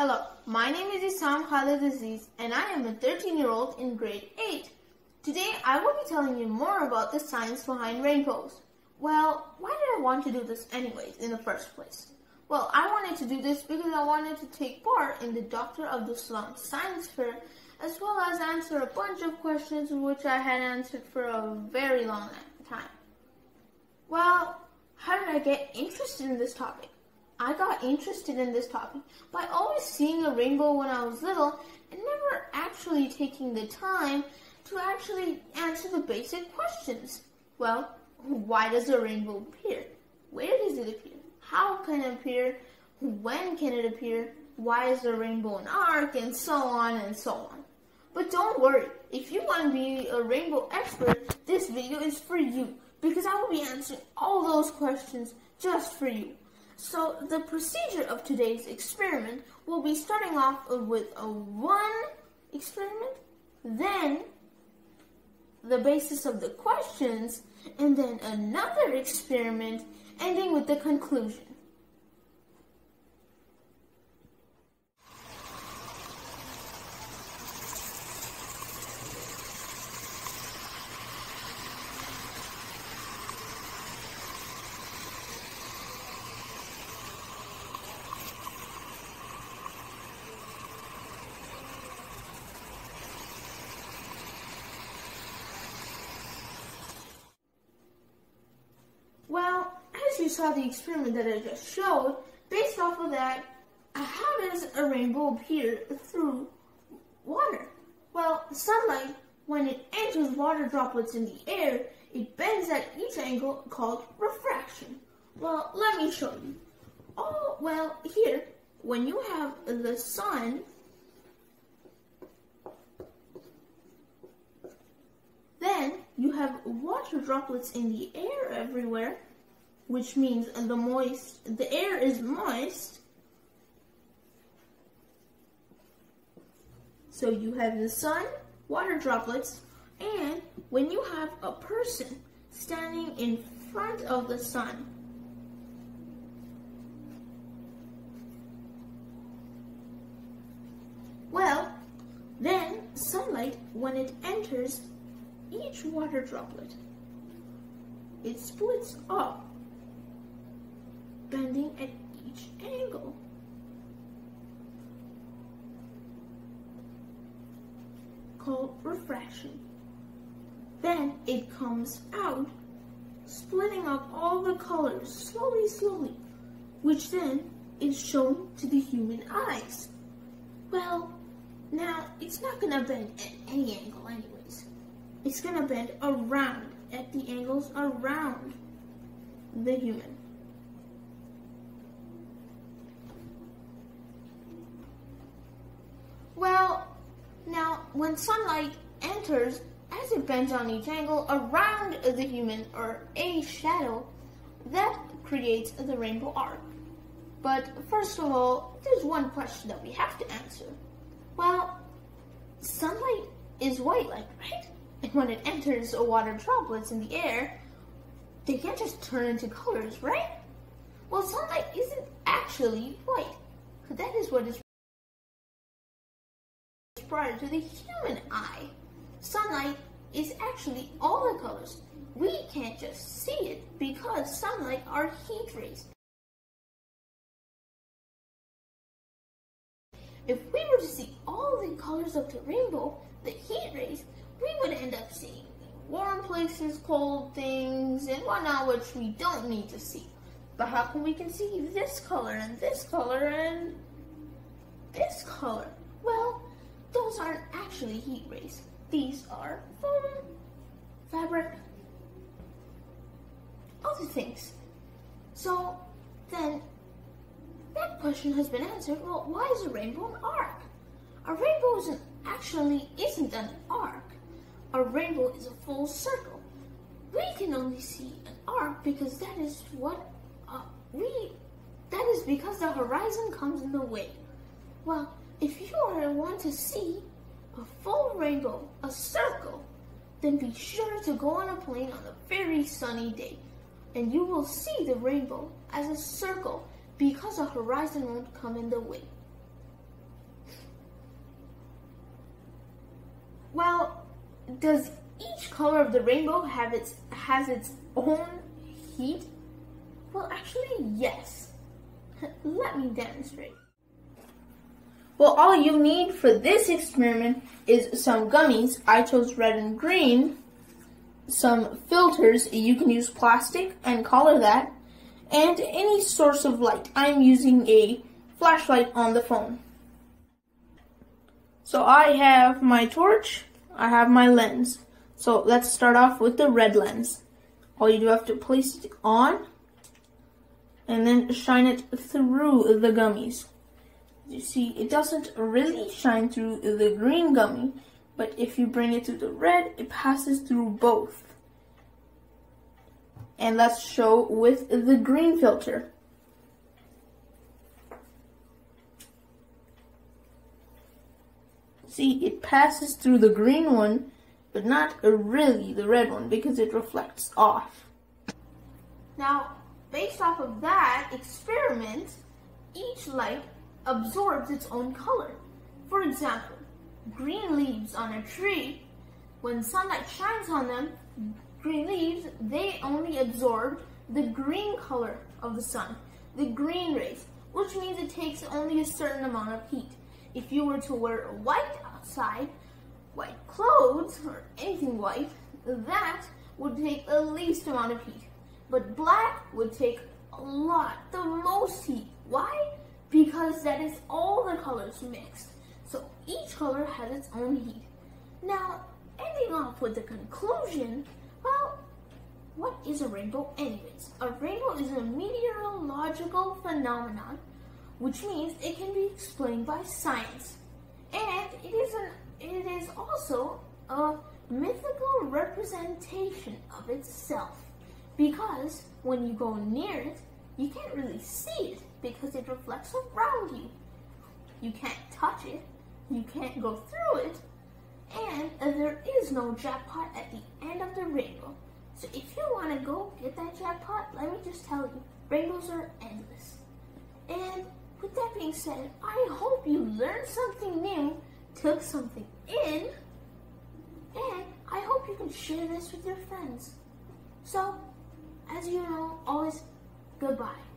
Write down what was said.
Hello, my name is Esam Khalid Aziez and I am a 13 year old in grade 8. Today I will be telling you more about the science behind rainbows. Well, why did I want to do this anyways in the first place? Well, I wanted to do this because I wanted to take part in the Dr. Abdus Salam Science Fair as well as answer a bunch of questions which I had answered for a very long time. Well, how did I get interested in this topic? I got interested in this topic by always seeing a rainbow when I was little and never actually taking the time to actually answer the basic questions. Well, why does a rainbow appear? Where does it appear? How can it appear? When can it appear? Why is the rainbow an arc? And so on and so on. But don't worry, if you want to be a rainbow expert, this video is for you because I will be answering all those questions just for you. So the procedure of today's experiment will be starting off with a one experiment, then the basis of the questions, and then another experiment, ending with the conclusion. You saw the experiment that I just showed, based off of that, how does a rainbow appear through water? Well, sunlight, when it enters water droplets in the air, it bends at each angle called refraction. Well, let me show you. Oh, well, here, when you have the sun, then you have water droplets in the air everywhere, which means the moist, the air is moist. So you have the sun, water droplets, and when you have a person standing in front of the sun, well, then sunlight, when it enters each water droplet. It splits up, bending at each angle. Called refraction. Then it comes out, splitting up all the colors slowly, slowly, which then is shown to the human eyes. Well, now it's not going to bend at any angle anyways it's going to bend around at the angles around the human. Well, now when sunlight enters, as it bends on each angle around the human or a shadow, that creates the rainbow arc. But first of all, there's one question that we have to answer. Well, sunlight is white light, right? And when it enters a water droplets in the air, they can't just turn into colors, right? Well, sunlight isn't actually white. That is what is prior to the human eye. Sunlight is actually all the colors. We can't just see it because sunlight are heat rays. If we were to see all the colors of the rainbow, the heat rays, we would end up seeing warm places, cold things, and whatnot, which we don't need to see. But how come we can see this color and this color and this color? Well, aren't actually heat rays. These are foam, fabric, other things. So then that question has been answered. Well, why is a rainbow an arc? A rainbow isn't actually isn't an arc a rainbow is a full circle. We can only see an arc because that is what uh, we, that is because the horizon comes in the way. Well, if you are want to see a full rainbow, a circle, then be sure to go on a plane on a very sunny day, and you will see the rainbow as a circle because a horizon won't come in the way. Well, does each color of the rainbow have its has its own heat? Well, actually, yes. Let me demonstrate. Well, all you need for this experiment is some gummies. I chose red and green. Some filters. You can use plastic and color that. And any source of light. I'm using a flashlight on the phone. So I have my torch. I have my lens. So let's start off with the red lens. All you do have to place it on and then shine it through the gummies. You see, it doesn't really shine through the green gummy, but if you bring it to the red, it passes through both. And let's show with the green filter. See, it passes through the green one, but not really the red one because it reflects off. Now, based off of that experiment, each light absorbs its own color. For example, green leaves on a tree, when sunlight shines on them, green leaves, they only absorb the green color of the sun, the green rays, which means it takes only a certain amount of heat. If you were to wear white outside, white clothes, or anything white, that would take the least amount of heat. But black would take a lot, the most heat. Why? Because that is all the colors mixed. So each color has its own heat. Now, ending off with the conclusion, well, what is a rainbow anyways? A rainbow is a meteorological phenomenon, which means it can be explained by science. And it is, an, it is also a mythical representation of itself. Because when you go near it, you can't really see it because it reflects around you. You can't touch it, you can't go through it, and uh, there is no jackpot at the end of the rainbow. So if you want to go get that jackpot, let me just tell you, rainbows are endless. And with that being said, I hope you learned something new, took something in, and I hope you can share this with your friends. So, as you know, always goodbye.